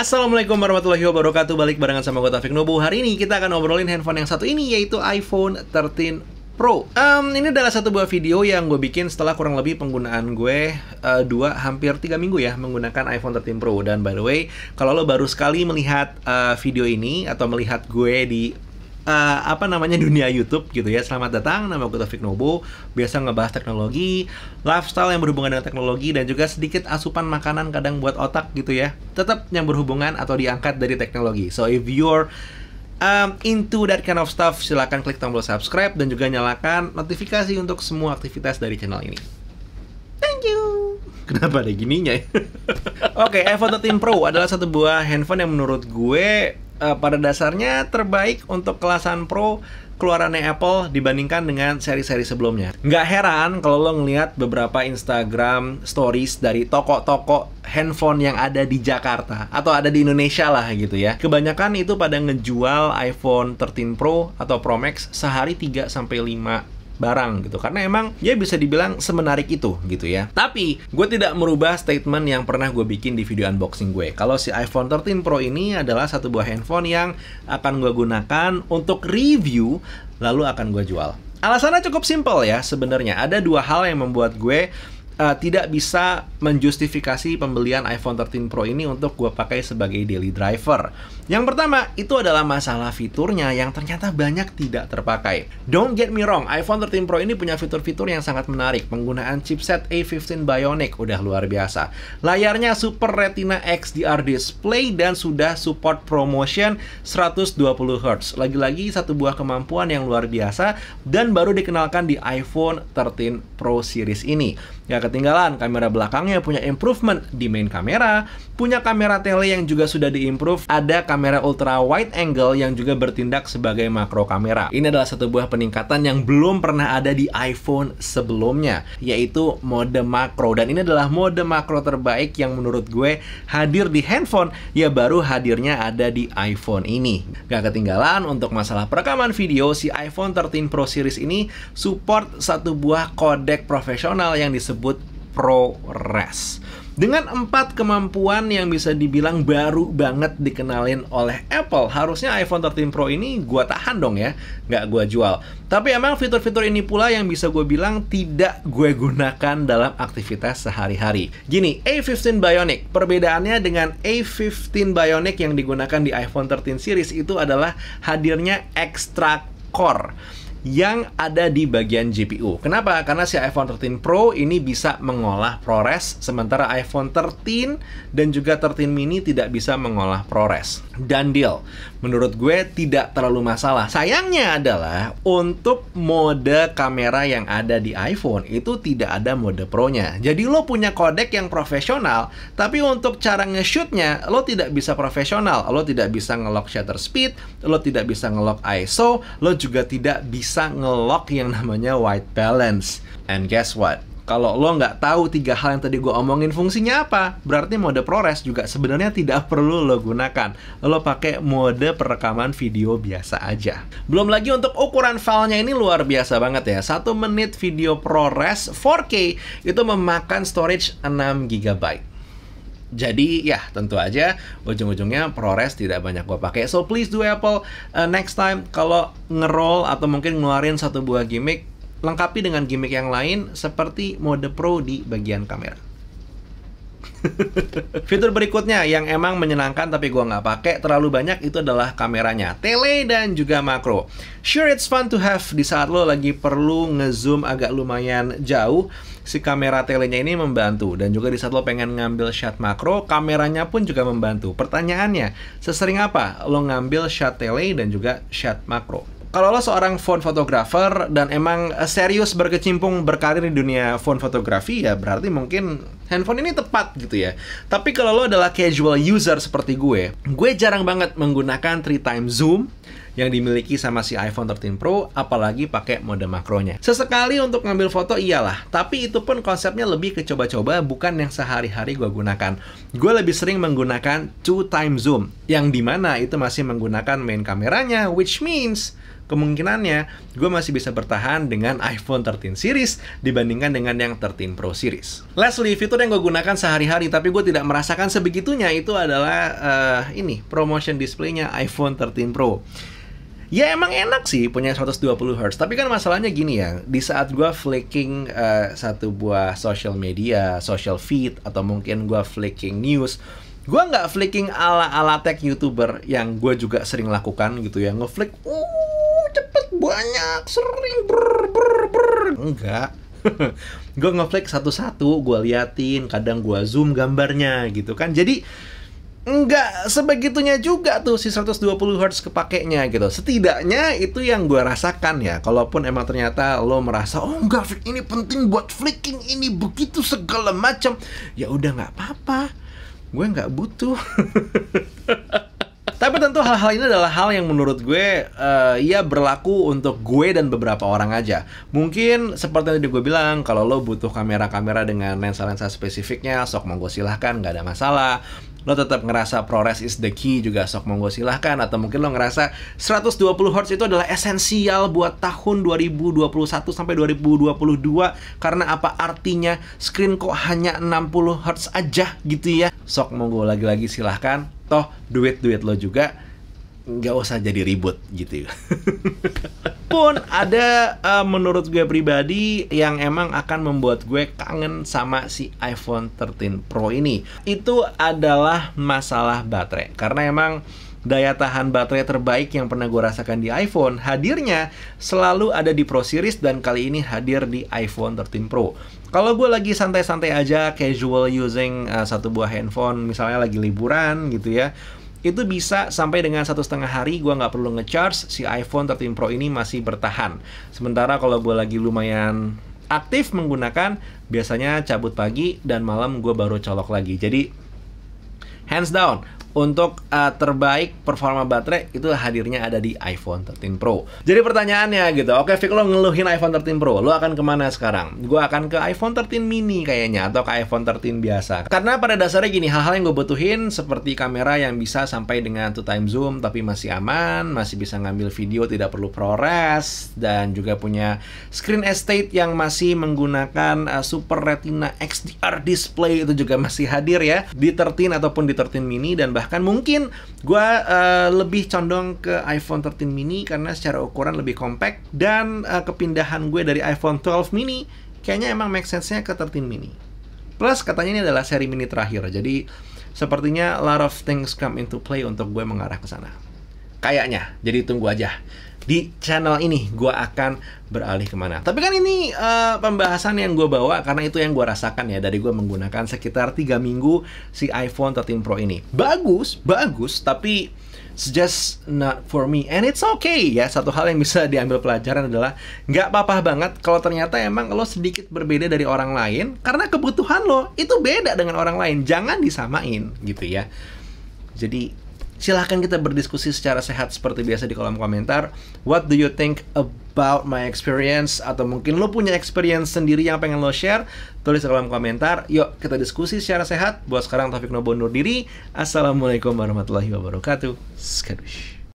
Assalamualaikum warahmatullahi wabarakatuh. Balik barengan sama gue Taufik Nobu Hari ini kita akan ngobrolin handphone yang satu ini Yaitu iPhone 13 Pro. Um, Ini adalah satu buah video yang gue bikin setelah kurang lebih penggunaan gue uh, Dua, hampir tiga minggu ya Menggunakan iPhone 13 Pro. Dan by the way, kalau lo baru sekali melihat uh, video ini Atau melihat gue di uh, apa namanya dunia YouTube gitu ya. Selamat datang, nama gue Taufik Nobo. Biasa ngebahas teknologi, lifestyle yang berhubungan dengan teknologi dan juga sedikit asupan makanan kadang buat otak gitu ya. Tetap yang berhubungan atau diangkat dari teknologi. So if you're um, into that kind of stuff, silahkan klik tombol subscribe dan juga nyalakan notifikasi untuk semua aktivitas dari channel ini. Thank you. Kenapa ada gininya ya? Oke, okay, iPhone 13 Pro adalah satu buah handphone yang menurut gue uh, pada dasarnya terbaik untuk kelasan Pro keluarannya Apple dibandingkan dengan seri-seri sebelumnya. Nggak heran kalau lo ngeliat beberapa Instagram stories dari toko-toko handphone yang ada di Jakarta atau ada di Indonesia lah gitu ya. Kebanyakan itu pada ngejual iPhone 13 Pro atau Pro Max sehari 3 sampai 5 barang gitu. Karena emang dia bisa dibilang semenarik itu gitu ya. Tapi gue tidak merubah statement yang pernah gue bikin di video unboxing gue. Kalau si iPhone 13 Pro ini adalah satu buah handphone yang akan gue gunakan untuk review lalu akan gue jual. Alasannya cukup simpel ya sebenarnya. Ada dua hal yang membuat gue uh, tidak bisa menjustifikasi pembelian iPhone 13 Pro ini untuk gue pakai sebagai daily driver. Yang pertama, itu adalah masalah fiturnya yang ternyata banyak tidak terpakai. Don't get me wrong, iPhone 13 Pro ini punya fitur-fitur yang sangat menarik. Penggunaan chipset A15 Bionic udah luar biasa. Layarnya Super Retina XDR display dan sudah support ProMotion 120 Hz. Lagi-lagi satu buah kemampuan yang luar biasa dan baru dikenalkan di iPhone 13 Pro series ini. Gak ketinggalan, kamera belakangnya punya improvement di main kamera, punya kamera tele yang juga sudah diimprove, ada kamera ultra wide angle yang juga bertindak sebagai makro kamera. Ini adalah satu buah peningkatan yang belum pernah ada di iPhone sebelumnya, yaitu mode makro. Dan ini adalah mode makro terbaik yang menurut gue hadir di handphone, ya baru hadirnya ada di iPhone ini. Gak ketinggalan untuk masalah perekaman video, si iPhone 13 Pro Series ini support satu buah kodek profesional yang disebut disebut ProRes. Dengan empat kemampuan yang bisa dibilang baru banget dikenalin oleh Apple, harusnya iPhone 13 Pro ini gua tahan dong ya, nggak gua jual. Tapi emang fitur-fitur ini pula yang bisa gue bilang tidak gue gunakan dalam aktivitas sehari-hari. Gini, A15 Bionic, perbedaannya dengan A15 Bionic yang digunakan di iPhone 13 series itu adalah hadirnya extra core yang ada di bagian GPU. Kenapa? Karena si iPhone 13 Pro ini bisa mengolah ProRes, sementara iPhone 13 dan juga 13 mini tidak bisa mengolah ProRes. Dan deal, menurut gue tidak terlalu masalah. Sayangnya adalah untuk mode kamera yang ada di iPhone itu tidak ada mode Pro-nya. Jadi lo punya kodek yang profesional, tapi untuk cara nge-shootnya lo tidak bisa profesional. Lo tidak bisa nge-lock shutter speed, lo tidak bisa nge-lock ISO, lo juga tidak bisa bisa ngelock yang namanya white balance. And guess what? Kalau lo nggak tahu tiga hal yang tadi gue omongin fungsinya apa, berarti mode ProRes juga sebenarnya tidak perlu lo gunakan. Lo pakai mode perekaman video biasa aja. Belum lagi untuk ukuran filenya ini luar biasa banget ya. Satu menit video ProRes 4K itu memakan storage 6 GB. Jadi ya tentu aja ujung-ujungnya ProRes tidak banyak gue pakai. So please do Apple uh, next time kalau ngeroll atau mungkin ngeluarin satu buah gimmick lengkapi dengan gimmick yang lain seperti mode Pro di bagian kamera. Fitur berikutnya yang emang menyenangkan tapi gue nggak pakai terlalu banyak itu adalah kameranya, tele dan juga makro. Sure it's fun to have di saat lo lagi perlu ngezoom agak lumayan jauh, si kamera telenya ini membantu dan juga di saat lo pengen ngambil shot makro, kameranya pun juga membantu. Pertanyaannya, sesering apa lo ngambil shot tele dan juga shot makro? Kalau lo seorang phone photographer dan emang serius berkecimpung berkarir di dunia phone fotografi ya berarti mungkin handphone ini tepat gitu ya. Tapi kalau lo adalah casual user seperti gue, gue jarang banget menggunakan 3 times zoom yang dimiliki sama si iPhone 13 Pro apalagi pakai mode makronya. Sesekali untuk ngambil foto iyalah, tapi itu pun konsepnya lebih ke coba-coba bukan yang sehari-hari gue gunakan. Gue lebih sering menggunakan two time zoom yang di mana itu masih menggunakan main kameranya which means kemungkinannya gue masih bisa bertahan dengan iPhone 13 series dibandingkan dengan yang 13 Pro series. Lastly, fitur yang gue gunakan sehari-hari tapi gue tidak merasakan sebegitunya itu adalah uh, ini promotion displaynya iPhone 13 Pro. Ya emang enak sih punya 120 Hz, tapi kan masalahnya gini ya, di saat gue flicking uh, satu buah social media, social feed, atau mungkin gue flicking news, gue nggak flicking ala-ala tech youtuber yang gue juga sering lakukan gitu ya, ngeflick, uh cepet banyak, sering ber ber ber, enggak. gue ngeflick satu-satu, gue liatin, kadang gue zoom gambarnya gitu kan, jadi nggak sebegitunya juga tuh si 120 Hz kepakainya gitu. Setidaknya itu yang gue rasakan ya. Kalaupun emang ternyata lo merasa oh flick ini penting buat flicking ini begitu segala macam, ya udah nggak apa-apa. Gue nggak butuh. Tapi tentu hal-hal ini adalah hal yang menurut gue uh, ya berlaku untuk gue dan beberapa orang aja. Mungkin seperti yang tadi gue bilang, kalau lo butuh kamera-kamera dengan lensa-lensa spesifiknya, sok monggo silahkan, nggak ada masalah. Lo tetap ngerasa ProRes is the key juga sok monggo silahkan. Atau mungkin lo ngerasa 120 Hz itu adalah esensial buat tahun 2021 sampai 2022 karena apa? Artinya screen kok hanya 60 Hz aja gitu ya. Sok monggo lagi-lagi silahkan toh duit-duit lo juga nggak usah jadi ribut gitu. Pun ada uh, menurut gue pribadi yang emang akan membuat gue kangen sama si iPhone 13 Pro ini. Itu adalah masalah baterai. Karena emang daya tahan baterai terbaik yang pernah gue rasakan di iPhone hadirnya selalu ada di Pro Series dan kali ini hadir di iPhone 13 Pro kalau gue lagi santai-santai aja casual using uh, satu buah handphone misalnya lagi liburan gitu ya itu bisa sampai dengan satu setengah hari gue nggak perlu ngecharge si iPhone 13 Pro ini masih bertahan. Sementara kalau gue lagi lumayan aktif menggunakan biasanya cabut pagi dan malam gue baru colok lagi. Jadi hands down untuk uh, terbaik performa baterai itu hadirnya ada di iPhone 13 Pro. Jadi pertanyaannya gitu, oke Vic lo ngeluhin iPhone 13 Pro, lo akan ke mana sekarang? Gue akan ke iPhone 13 mini kayaknya atau ke iPhone 13 biasa. Karena pada dasarnya gini, hal-hal yang gue butuhin seperti kamera yang bisa sampai dengan two time zoom tapi masih aman, masih bisa ngambil video tidak perlu ProRes dan juga punya screen estate yang masih menggunakan uh, Super Retina XDR display itu juga masih hadir ya di 13 ataupun di 13 mini dan bahkan mungkin gue uh, lebih condong ke iPhone 13 mini karena secara ukuran lebih compact dan uh, kepindahan gue dari iPhone 12 mini kayaknya emang make sense-nya ke 13 mini. Plus katanya ini adalah seri mini terakhir jadi sepertinya a lot of things come into play untuk gue mengarah ke sana. Kayaknya jadi tunggu aja di channel ini gue akan beralih ke mana. Tapi kan ini uh, pembahasan yang gue bawa karena itu yang gue rasakan ya dari gue menggunakan sekitar 3 minggu si iPhone 13 Pro ini. Bagus, bagus, tapi just not for me and it's okay ya satu hal yang bisa diambil pelajaran adalah nggak apa-apa banget kalau ternyata emang lo sedikit berbeda dari orang lain karena kebutuhan lo itu beda dengan orang lain jangan disamain gitu ya jadi silahkan kita berdiskusi secara sehat seperti biasa di kolom komentar. What do you think about my experience? Atau mungkin lo punya experience sendiri yang pengen lo share? Tulis di kolom komentar. Yuk kita diskusi secara sehat. Buat sekarang Taufik Nobo undur diri. Assalamualaikum warahmatullahi wabarakatuh. Skadush.